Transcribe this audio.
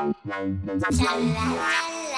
up. La la la